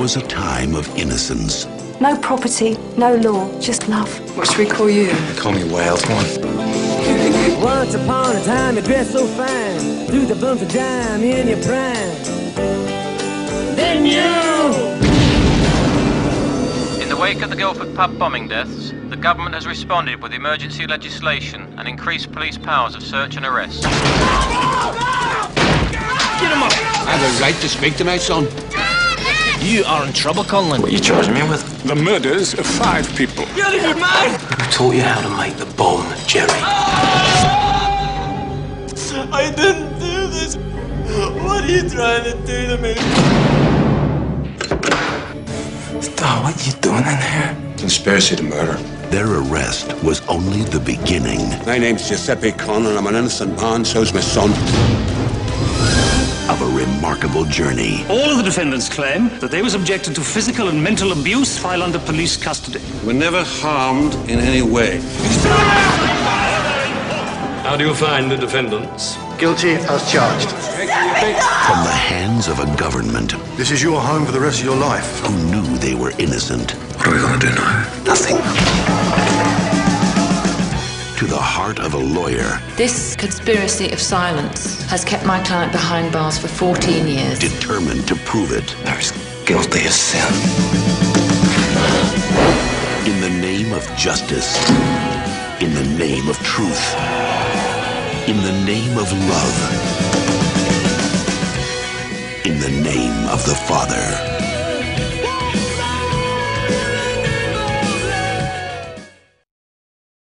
was a time of innocence. No property, no law, just love. What should we call you? Call me Wild One. Once upon a time, you dressed so fine, threw the bumps of dime in your prime. Then you. In the wake of the Guildford pub bombing deaths, the government has responded with emergency legislation and increased police powers of search and arrest. Get him up! I have a right to speak to my son. You are in trouble, Conlon. What are you charging me with? The murders of five people. You're a good man! Who taught you how to make the bomb, Gerry? Ah! I didn't do this. What are you trying to do to me? Star, what are you doing in here? Conspiracy to murder. Their arrest was only the beginning My name's Giuseppe Conlon. I'm an innocent man. So's my son. Of a remarkable journey. All of the defendants claim that they were subjected to physical and mental abuse while under police custody. We're never harmed in any way. How do you find the defendants? Guilty as charged. From the hands of a government This is your home for the rest of your life. who knew they were innocent What are we gonna do now? Nothing. To the heart of a lawyer This conspiracy of silence has kept my client behind bars for 14 years. determined to prove it. They're as guilty as sin. In the name of justice, in the name of truth, in the name of love, in the name of the Father.